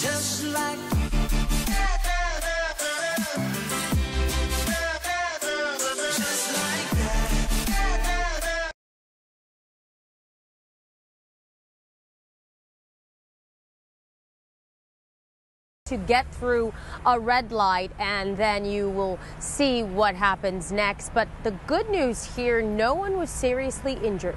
just like to get through a red light and then you will see what happens next. But the good news here no one was seriously injured.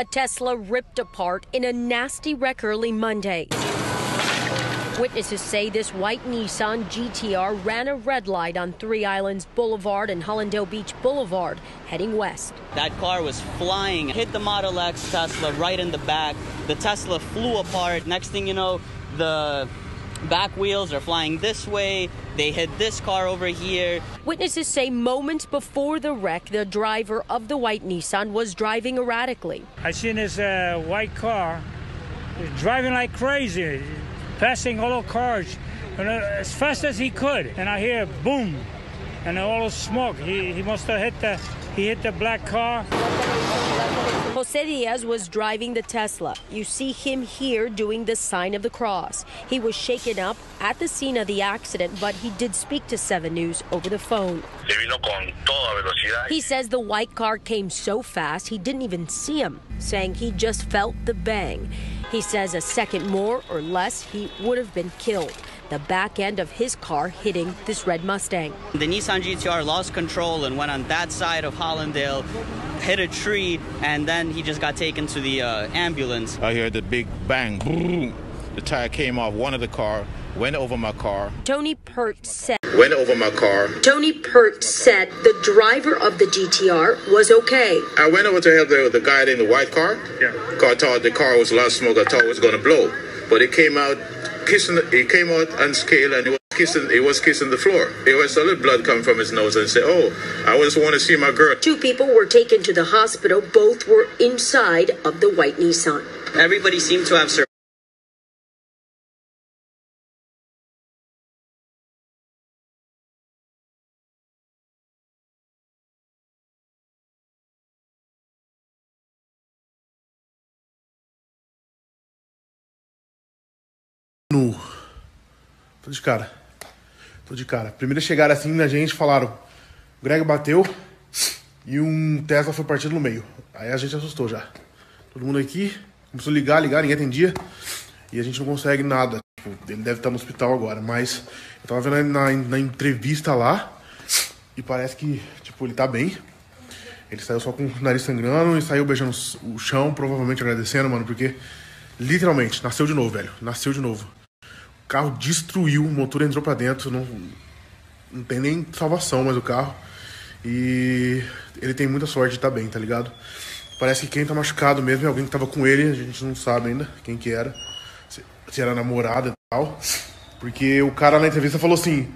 A Tesla ripped apart in a nasty wreck early Monday. Witnesses say this white Nissan GTR ran a red light on Three Islands Boulevard and Hallandale Beach Boulevard, heading west. That car was flying, hit the Model X Tesla right in the back. The Tesla flew apart. Next thing you know, the back wheels are flying this way. They hit this car over here. Witnesses say moments before the wreck, the driver of the white Nissan was driving erratically. I seen this uh, white car driving like crazy, passing all the cars and, uh, as fast as he could. And I hear boom, and all the smoke. He, he must have hit the he hit the black car. Jose Diaz was driving the Tesla. You see him here doing the sign of the cross. He was shaken up at the scene of the accident, but he did speak to 7 News over the phone. Se vino con toda velocidad. He says the white car came so fast he didn't even see him, saying he just felt the bang. He says a second more or less, he would have been killed. The back end of his car hitting this red Mustang. The Nissan GTR lost control and went on that side of Hallandale, hit a tree, and then he just got taken to the uh, ambulance. I heard the big bang, boom. The tire came off one of the car, went over my car, Tony Pert said. went over my car. Tony Pert said the driver of the GTR was okay. I went over to help the, the guy in the white car. Yeah. Cause I thought the car was a lot of smoke. I thought it was gonna blow, but it came out kissing. It came out unscaled and it was kissing. It was kissing the floor. It was a little blood coming from his nose and said, "Oh, I just want to see my girl." Two people were taken to the hospital. Both were inside of the white Nissan. Everybody seemed to have survived. Nu. Tô de cara. Tô de cara. Primeiro chegaram assim na gente, falaram: o Greg bateu e um Tesla foi partido no meio. Aí a gente assustou já. Todo mundo aqui começou a ligar, ligar, ninguém atendia. E a gente não consegue nada. Tipo, ele deve estar no hospital agora, mas eu tava vendo na, na entrevista lá e parece que, tipo, ele tá bem. Ele saiu só com o nariz sangrando e saiu beijando o chão, provavelmente agradecendo, mano, porque literalmente nasceu de novo, velho. Nasceu de novo. Carro destruiu, o motor entrou pra dentro, não, não tem nem salvação mais o carro. E ele tem muita sorte de estar bem, tá ligado? Parece que quem tá machucado mesmo é alguém que tava com ele, a gente não sabe ainda quem que era. Se, se era namorada e tal. Porque o cara na entrevista falou assim: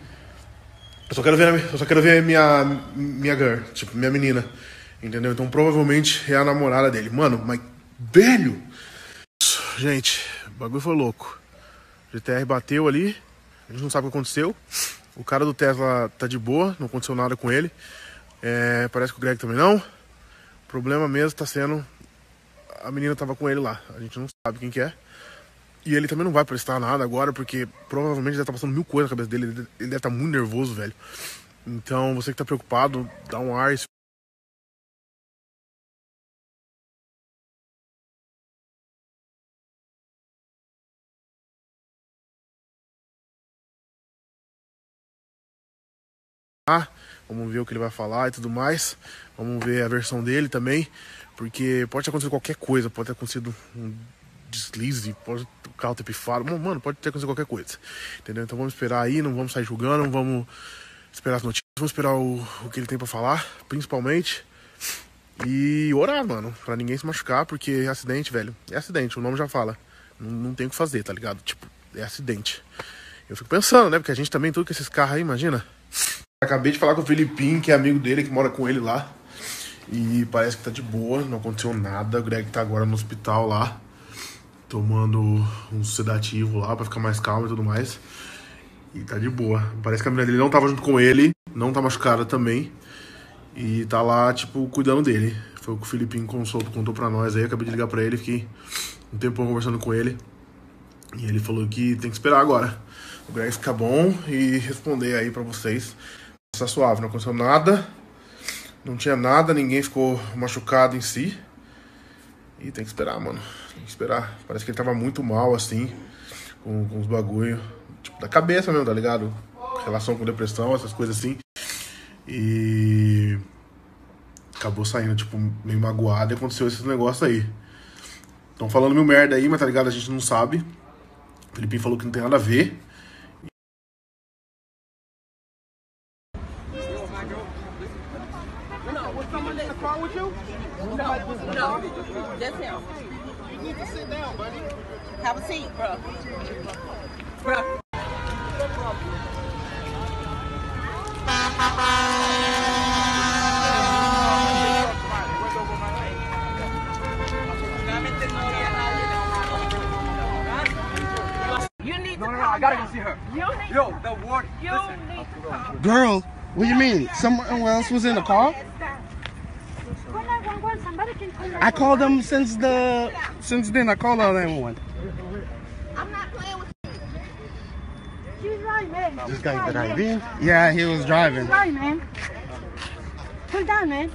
Eu só quero ver, eu só quero ver minha, minha girl, tipo, minha menina. Entendeu? Então provavelmente é a namorada dele. Mano, mas velho! Gente, o bagulho foi louco. GTR bateu ali, a gente não sabe o que aconteceu. O cara do Tesla tá de boa, não aconteceu nada com ele. É, parece que o Greg também não. O problema mesmo tá sendo. A menina tava com ele lá. A gente não sabe quem que é. E ele também não vai prestar nada agora, porque provavelmente deve estar passando mil coisas na cabeça dele. Ele deve estar muito nervoso, velho. Então, você que tá preocupado, dá um ar. Vamos ver o que ele vai falar e tudo mais. Vamos ver a versão dele também. Porque pode ter acontecido qualquer coisa. Pode ter acontecido um deslize, pode o carro ter pifado. Mano, pode ter acontecido qualquer coisa. Entendeu? Então vamos esperar aí, não vamos sair julgando, não vamos esperar as notícias. Vamos esperar o, o que ele tem pra falar, principalmente. E orar, mano, pra ninguém se machucar, porque é acidente, velho. É acidente, o nome já fala. Não, não tem o que fazer, tá ligado? Tipo, é acidente. Eu fico pensando, né? Porque a gente também, tudo com esses carros aí, imagina. Acabei de falar com o Filipinho, que é amigo dele, que mora com ele lá. E parece que tá de boa, não aconteceu nada. O Greg tá agora no hospital lá, tomando um sedativo lá pra ficar mais calmo e tudo mais. E tá de boa. Parece que a menina dele não tava junto com ele, não tá machucada também. E tá lá, tipo, cuidando dele. Foi o que o Filipinho contou, contou pra nós aí. Acabei de ligar pra ele, fiquei um tempão conversando com ele. E ele falou que tem que esperar agora. O Greg ficar bom e responder aí pra vocês. Tá suave, não aconteceu nada. Não tinha nada, ninguém ficou machucado em si. E tem que esperar, mano. Tem que esperar. Parece que ele tava muito mal, assim, com, com os bagulho. Tipo, da cabeça mesmo, tá ligado? Relação com depressão, essas coisas assim. E. Acabou saindo, tipo, meio magoado e aconteceu esses negócios aí. Estão falando mil merda aí, mas tá ligado? A gente não sabe. O Filipinho falou que não tem nada a ver. No, just him. You need to sit down, buddy. Have a seat, bro. Bro. You need to I gotta go see her. Yo, the ward. You need to come. Girl, what do you mean? Someone else was in the car? I called them since the since then. I called all everyone. I'm not playing with She's right, man. This guy driving? Yeah, he was driving. Right, man. Pull down, man.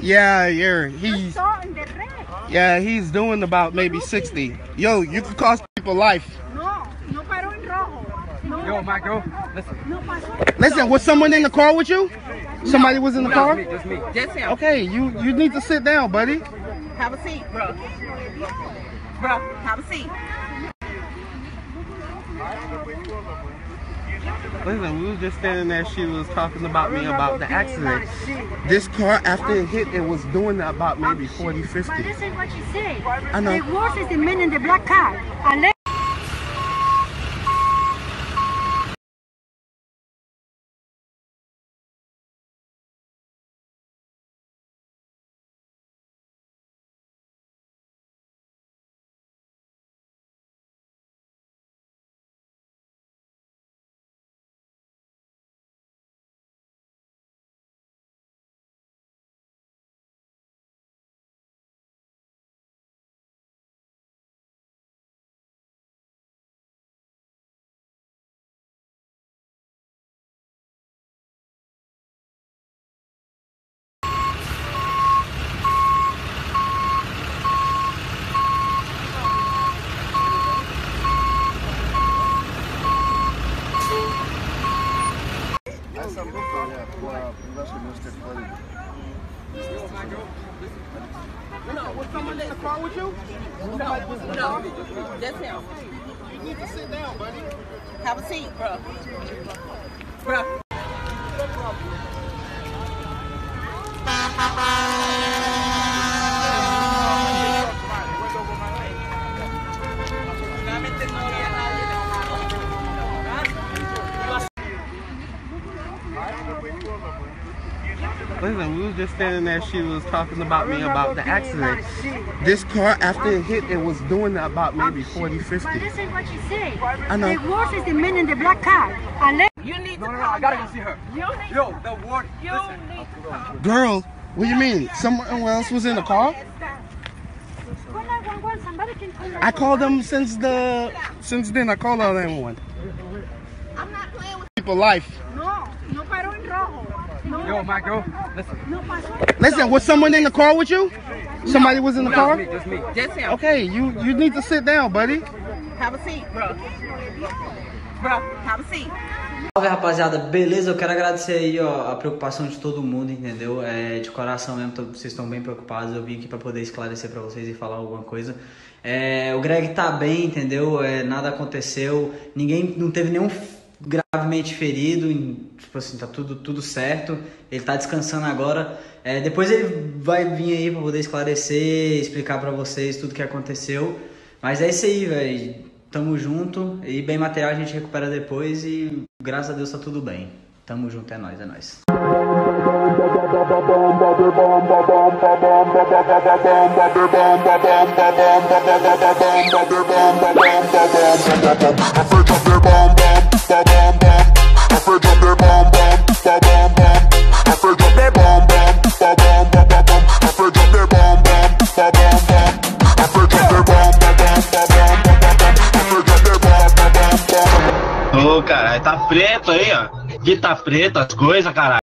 Yeah, yeah, he's Saw in the red. yeah he's doing about maybe sixty. Yo, you could cost people life. No, no paró en rojo. No, Yo, Michael, listen. no. Listen, was someone in the car with you? Somebody was in the car. Just me. Just him. Okay, you you need to sit down, buddy. Have a seat, bro. Bro, have a seat. Listen, we was just standing there. She was talking about me about the accident. This car, after it hit, it was doing about maybe 40, 50. But this is what she said. I know. The worst is the man in the black car. Unless No, was someone in the car with you? No, no, just him. You need to sit down, buddy. Have a seat, bro. Bro. Listen, we was just standing there. She was talking about me about the accident. This car, after it hit, it was doing about maybe 40, 50. But this is what she said. I know. The worst is the man in the black car. Unless You need to I gotta go see her. You need Yo, the ward. You need to. Girl, what do you mean? Someone else was in the car? Call 911. Somebody can call I called them since the since then. I called all everyone. I'm not playing with People life. No, Yo, Michael, listen. no pasó. Listen, was someone in the car with you? Somebody was in the car. Just me. Just him. Okay, you you need to sit down, buddy. Have a seat, bro. Bro, have a seat. Salve rapaziada, beleza? Eu quero agradecer aí ó, a preocupação de todo mundo, entendeu? É, de coração mesmo, tô- vocês estão bem preocupados. Eu vim aqui pra poder esclarecer pra vocês e falar alguma coisa. É, o Greg tá bem, entendeu? É, nada aconteceu, ninguém não teve nenhum gravemente ferido, em- tipo assim, tá tudo, tudo certo. Ele tá descansando agora. É, depois ele vai vir aí pra poder esclarecer, explicar pra vocês tudo que aconteceu. Mas é isso aí, velho. Tamo junto e bem material a gente recupera depois e graças a Deus tá tudo bem. Tamo junto, é nóis, é nóis. I Ô, oh, caralho, tá preto aí, ó. que tá preto as coisas, caralho.